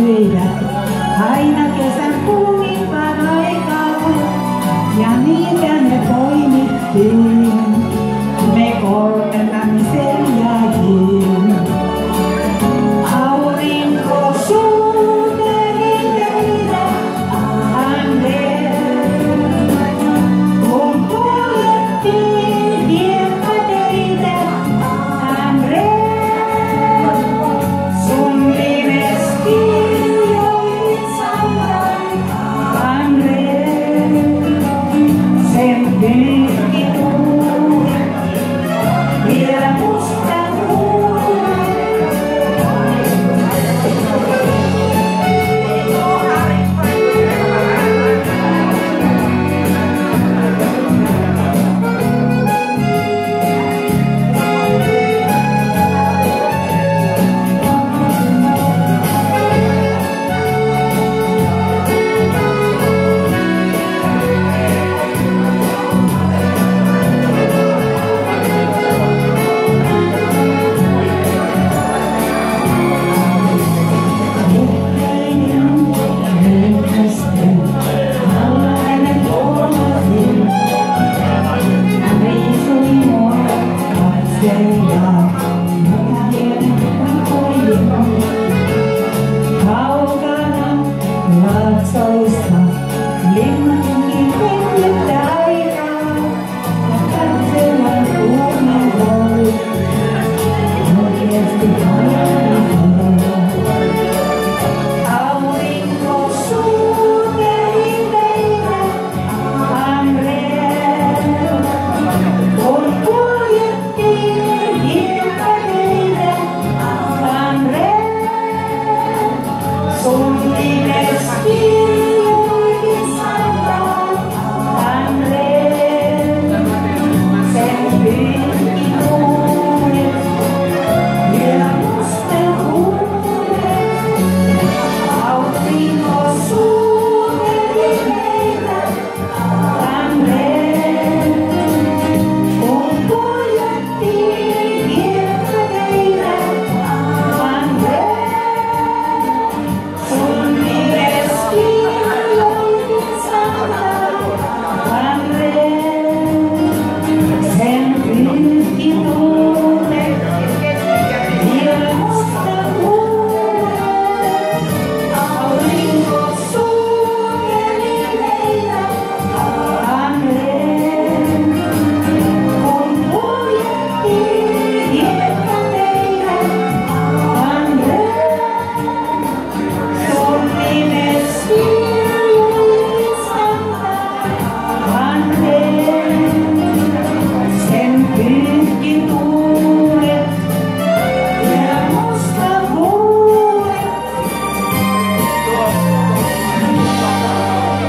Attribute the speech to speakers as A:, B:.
A: ズエイラアイナ